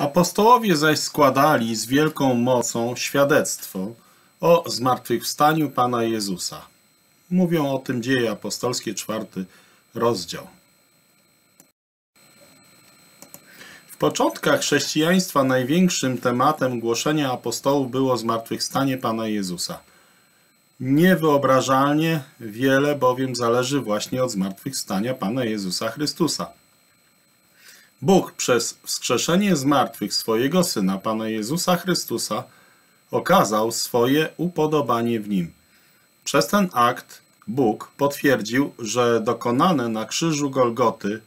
Apostołowie zaś składali z wielką mocą świadectwo o zmartwychwstaniu Pana Jezusa. Mówią o tym dzieje apostolskie, czwarty rozdział. W początkach chrześcijaństwa największym tematem głoszenia apostołów było zmartwychwstanie Pana Jezusa. Niewyobrażalnie wiele bowiem zależy właśnie od zmartwychwstania Pana Jezusa Chrystusa. Bóg przez wskrzeszenie z swojego Syna, Pana Jezusa Chrystusa, okazał swoje upodobanie w Nim. Przez ten akt Bóg potwierdził, że dokonane na krzyżu Golgoty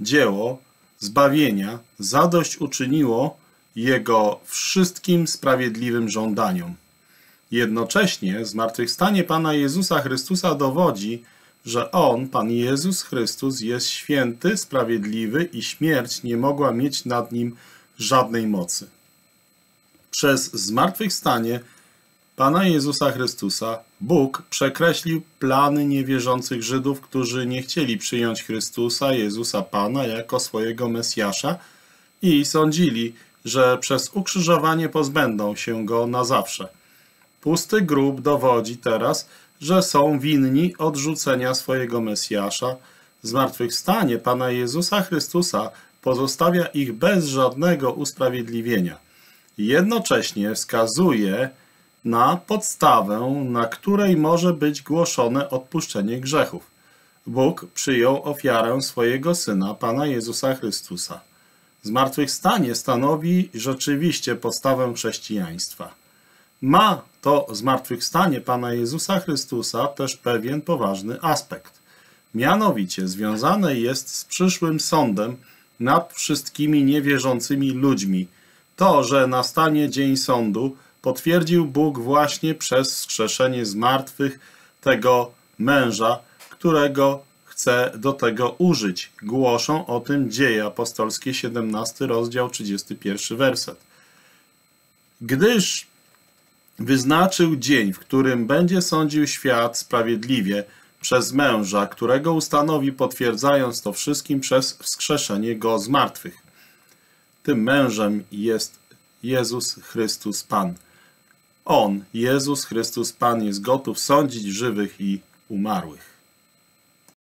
dzieło zbawienia zadośćuczyniło Jego wszystkim sprawiedliwym żądaniom. Jednocześnie zmartwychwstanie Pana Jezusa Chrystusa dowodzi, że On, Pan Jezus Chrystus, jest święty, sprawiedliwy i śmierć nie mogła mieć nad Nim żadnej mocy. Przez zmartwychwstanie Pana Jezusa Chrystusa Bóg przekreślił plany niewierzących Żydów, którzy nie chcieli przyjąć Chrystusa, Jezusa Pana, jako swojego Mesjasza i sądzili, że przez ukrzyżowanie pozbędą się Go na zawsze. Pusty grób dowodzi teraz, że są winni odrzucenia swojego Mesjasza. Zmartwychwstanie Pana Jezusa Chrystusa pozostawia ich bez żadnego usprawiedliwienia. Jednocześnie wskazuje na podstawę, na której może być głoszone odpuszczenie grzechów. Bóg przyjął ofiarę swojego Syna, Pana Jezusa Chrystusa. Zmartwychwstanie stanowi rzeczywiście podstawę chrześcijaństwa. Ma to zmartwychwstanie Pana Jezusa Chrystusa też pewien poważny aspekt. Mianowicie związane jest z przyszłym sądem nad wszystkimi niewierzącymi ludźmi. To, że nastanie dzień sądu, potwierdził Bóg właśnie przez skrzeszenie zmartwych tego męża, którego chce do tego użyć. Głoszą o tym dzieje apostolskie, 17 rozdział, 31 werset. Gdyż wyznaczył dzień, w którym będzie sądził świat sprawiedliwie przez męża, którego ustanowi, potwierdzając to wszystkim przez wskrzeszenie go z martwych. Tym mężem jest Jezus Chrystus Pan. On, Jezus Chrystus Pan, jest gotów sądzić żywych i umarłych.